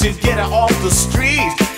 to get her off the street.